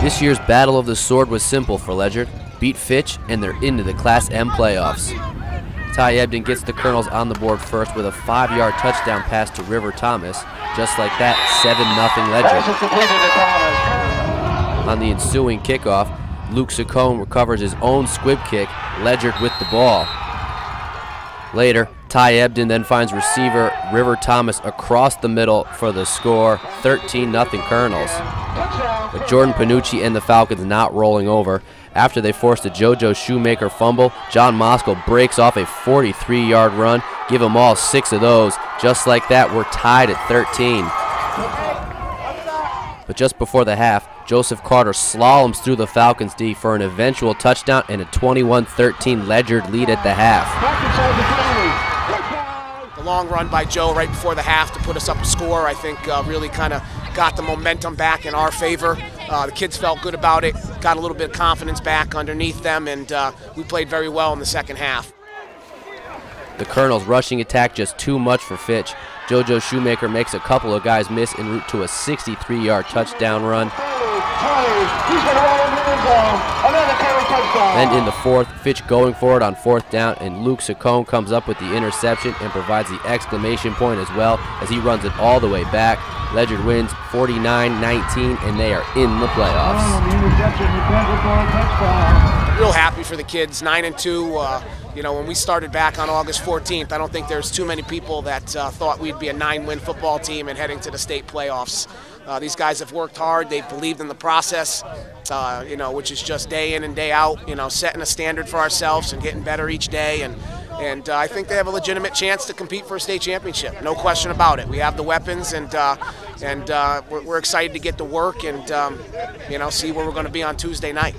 This year's Battle of the Sword was simple for Ledyard. Beat Fitch, and they're into the Class M playoffs. Ty Ebden gets the Colonels on the board first with a five-yard touchdown pass to River Thomas. Just like that, 7-0 Ledyard. On the ensuing kickoff, Luke Saccone recovers his own squib kick, Ledyard with the ball. Later, Ty Ebden then finds receiver River Thomas across the middle for the score, 13-0 Colonels. But Jordan Panucci and the Falcons not rolling over. After they forced a JoJo Shoemaker fumble, John Moskal breaks off a 43-yard run. Give them all six of those. Just like that, we're tied at 13. But just before the half, Joseph Carter slaloms through the Falcons D for an eventual touchdown and a 21-13 Ledyard lead at the half. Long run by Joe right before the half to put us up a score, I think uh, really kind of got the momentum back in our favor. Uh, the kids felt good about it, got a little bit of confidence back underneath them, and uh, we played very well in the second half. The Colonels' rushing attack just too much for Fitch. JoJo Shoemaker makes a couple of guys miss en route to a 63-yard touchdown run. Then in the fourth, Fitch going for it on fourth down, and Luke Saccone comes up with the interception and provides the exclamation point as well as he runs it all the way back. Ledyard wins 49-19, and they are in the playoffs. Real happy for the kids, 9 and 2. Uh, you know, when we started back on August 14th, I don't think there's too many people that uh, thought we'd be a nine-win football team and heading to the state playoffs. Uh, these guys have worked hard. They've believed in the process, uh, you know, which is just day in and day out, you know, setting a standard for ourselves and getting better each day. And, and uh, I think they have a legitimate chance to compete for a state championship. No question about it. We have the weapons, and, uh, and uh, we're, we're, excited to get to work and, um, you know, see where we're going to be on Tuesday night.